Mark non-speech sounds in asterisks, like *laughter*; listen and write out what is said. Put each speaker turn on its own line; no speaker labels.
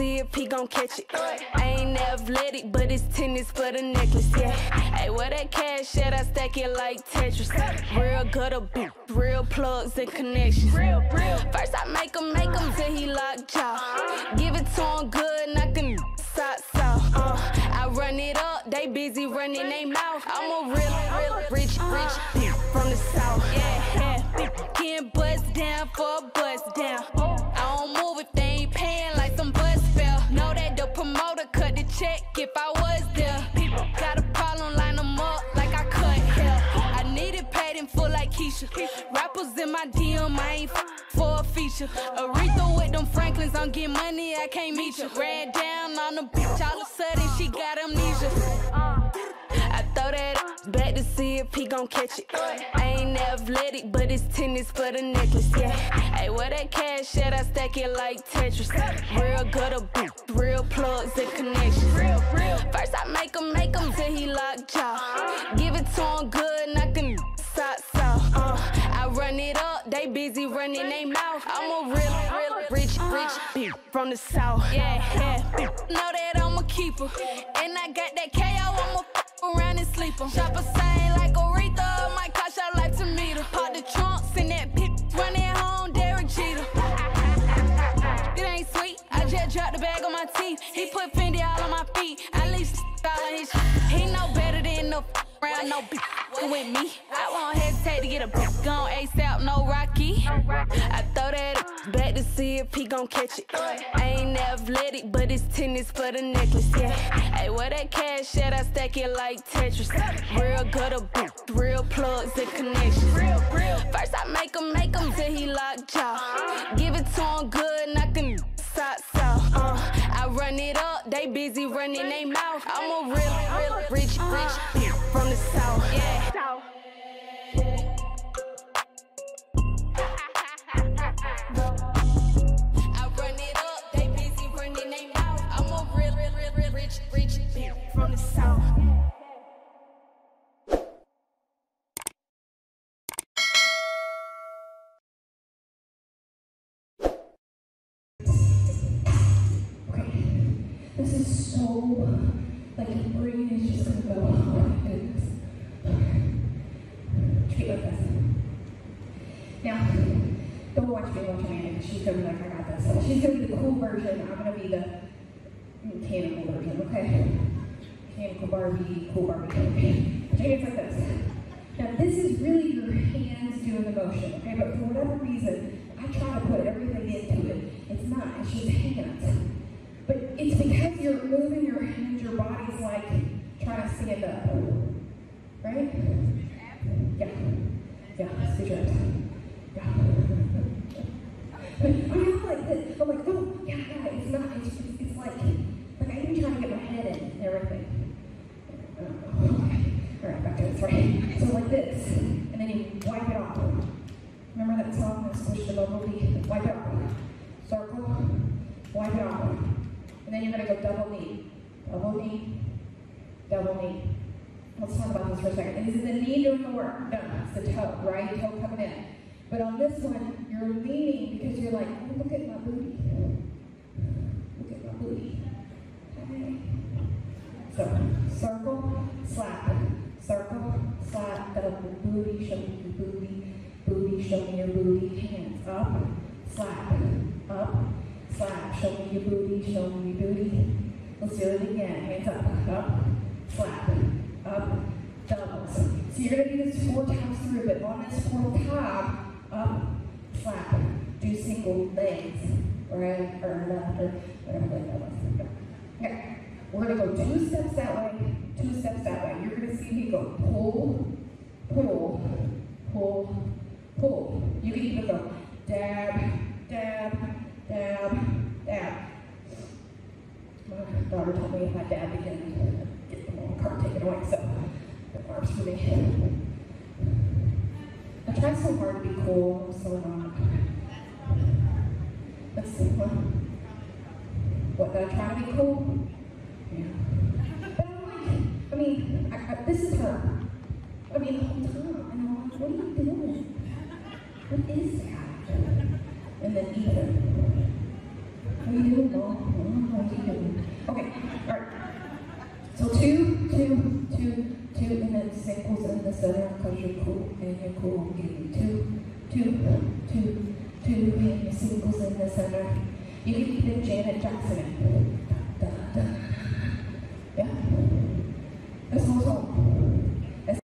see if he gon' catch it. I ain't athletic, but it's tennis for the necklace, yeah. Hey, where that cash at? I stack it like Tetris. Real gutter, beat, real plugs and connections. Real, real. First I make him, make him till he lock jaw. Give it to him good, knock him socks off. Uh, I run it up, they busy running they mouth. I'm a real, real, rich, rich bitch from the south. Yeah, yeah. Getting bust down for a bust down. Promoter cut the check if I was there. People got a problem, line them up like I cut hair. I need it paid in full like Keisha. Rappers in my DM, I ain't for a feature. Aretha with them Franklins, I'm getting money, I can't meet you. Ran down on the bitch, all of a sudden she got amnesia. I throw that back to see if he gon' catch it. I ain't athletic, but it's tennis for the necklace, yeah. Hey, where that cash at? I stack it like Tetris. Real gutter, beat, real plugs and connections. Real, real. First I make him, make him till he lock jaw. Give it to him good, knock him socks off. Uh, I run it up, they busy running they mouth. I'm a real, rich, rich uh. bitch from the south. Yeah, yeah. *laughs* Know that I'm a keeper, and I got that KO. I'ma f- around and sleep 'em. Shop a same like Aretha, might cost your life to meet her. Pop the trunks in that pit, running home, Derek Jeter. *laughs* It ain't sweet, I just dropped the bag on my teeth. He put Fendi all on my feet. I least all on his. He know better than no f- around no bitch with me. I won't hesitate to get a bitch gone ASAP, no I throw that back to see if he gon' catch it. I ain't athletic, but it's tennis for the necklace, yeah. Hey, where that cash at? I stack it like Tetris. Real gutter, beat, real plugs and connections. First I make him, make him till he lock jaw. Give it to him good, knock socks off. Uh, I run it up, they busy running they mouth. I'm a real, real, rich, rich rich, rich bitch from the south.
This is so, like, brain is just gonna go, oh my goodness. Treat like this. Now, don't watch me watch Amanda, she's gonna be like, I got this. She's gonna be the cool version, I'm gonna be the mechanical version, okay? Mechanical Barbie, cool Barbie, okay? Put your hands like this. Now, this is really your hands doing the motion, okay? But for whatever reason, I try to put everything into it. It's not, it's just hands. But it's because you're moving your hands, your body's like trying to stand up. Right? Yeah. Yeah, good job. Yeah. *laughs* But I'm like this. I'm like, oh, yeah, yeah, it's not, it's, it's, it's like, get my head in and everything. All right, back to right? So like this, and then you wipe it off. Remember that song, Squish the Bumblebee? Wipe it off. Circle, wipe it off. And then you're gonna go double knee, double knee, double knee. Let's talk about this for a second. This Is it the knee doing the work? No, it's the toe, right? Toe coming in. But on this one, you're leaning because you're like, look at my booty. Look at my booty. So, circle, slap, circle, slap, double booty, show me your booty, booty, show me your booty, hands up, slap, up, slap, show me your booty, show me your booty. Let's do it again, hands up, up, slap, up, doubles. So you're gonna do this four times through, but on this fourth time, up, slap, do single legs, right, or left, or whatever leg. Okay. We're gonna go two steps that way, two steps that way. You're gonna see me go pull, pull, pull, pull. You can even go dab, dab, dab, dab. My daughter told me if I dab again, get the card taken away, so that works for me. I try so hard to be cool, I'm so not. Let's see, what? What, did I try to be cool? Yeah. But I'm like, I mean, I, I, this is her. I mean, the whole time. And I'm like, what are you doing? What is that? And then Ethan. How you doing, Mom? How you doing? Okay, all right. So two, two, two, two, and then singles in the center because you're cool and you're cool. Give me two, two, two, two, and your singles in the center. You can keep Janet Jackson. Da, da, da.